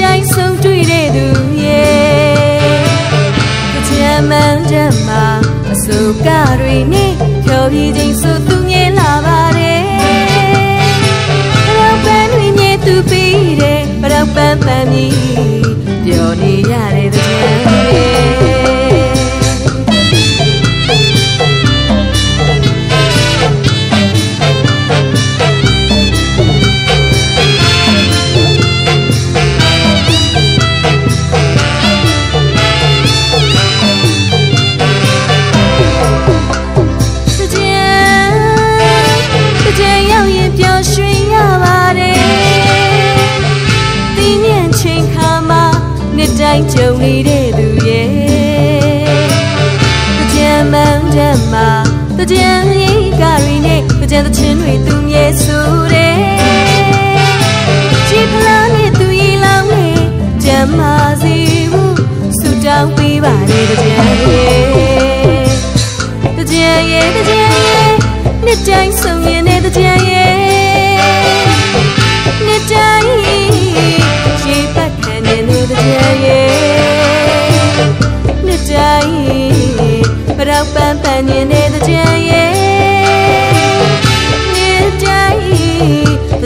တိုင်းဆုံးတွေ့တဲ့သူရဲ့ကြံမှန်တဲ့မှာအစိုးကတွေနဲ့ကျော်ပြီးချင်းဆိုသူမြင်လာပါတယ်ပရောက်ပန်းတွေမြဲသူပြီးတယ်ပရောက်ပန်းပန်းမြည် ကြုံနေတဲ့သူရဲ့ကြံမှန်တဲ့မှာကြံရေးကရီနဲ့ကြံသချင်းတွေသူမြဲဆိုတယ်ကြည်ဖလားနဲ့သူရီလောင်းနဲ့ကြံမာစီဘူးဆူတောင်းပေးပါတယ်ကြံရဲ့ကြံရဲ့ကြံရဲ့နှစ်တိုင်းဆုံရင်နဲ့ကြံ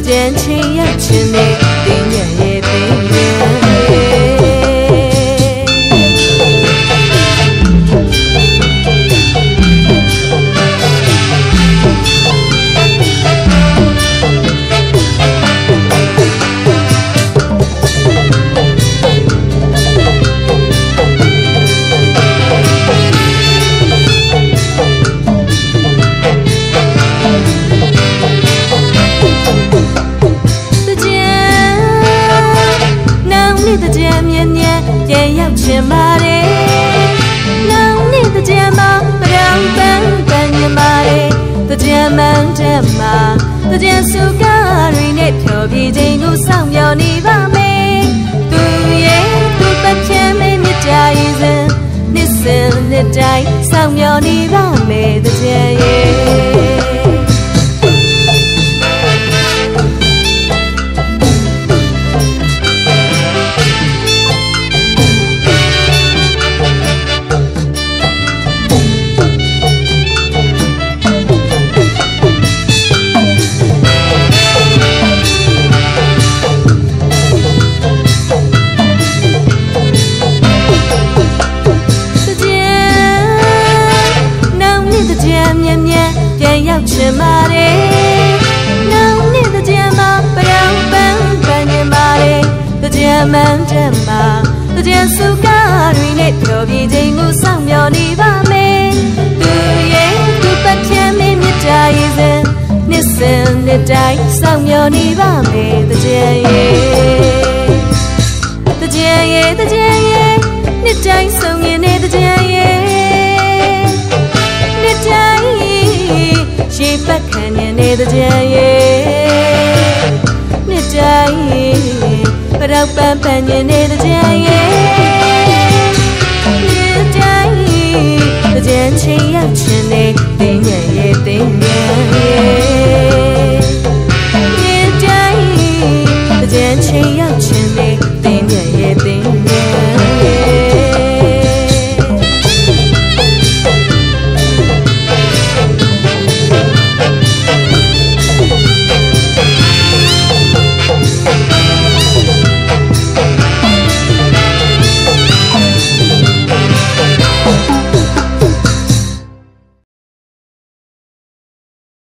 တိုင်းကြံချင်း င်ပါတယ်လောင်နေတဲ့ကြံမှာပရောင်ပန်းပန်းညပါတယ်တကြံမှန်တဲ့မှာတကြံစုကားတွေနဲ့ဖြောပြခြင်းကိုစောင့်မျှော်နေပါမယ်သူရဲ့သူပတ်ချမ်းမေးမြတာရင်စံနှစ်စင်နှစ်တိုင်းစောင့်မျှော်နေပါမယ်တကြံရဲ့ မှန်တဲ့မှာတကြံစုကားတွေနဲ့ဖြောပြခြင်းကိုစောင့်မျှော်နေပါမယ်။သူရဲ့သူပတ်ချမ်းမင်းမြတ်တာရဲ့စံနှစ်စင်နှစ်တိုင်းစောင့်မျှော်နေပါမယ်တကြံရဲ့တကြံရဲ့တကြံရဲ့နှစ်တိုင်းဆုံးရင်နဲ့တကြံရဲ့နှစ်တိုင်းရှေးပတ်ခံနေတဲ့ကြံရဲ့ က်ပန်းပန်းညင်နေတဲ့ကြံရဲ့ဒီတိုင်းကြံချင်းရောက်ချင်နေတဲ့ညရဲ့တင်းညရဲ့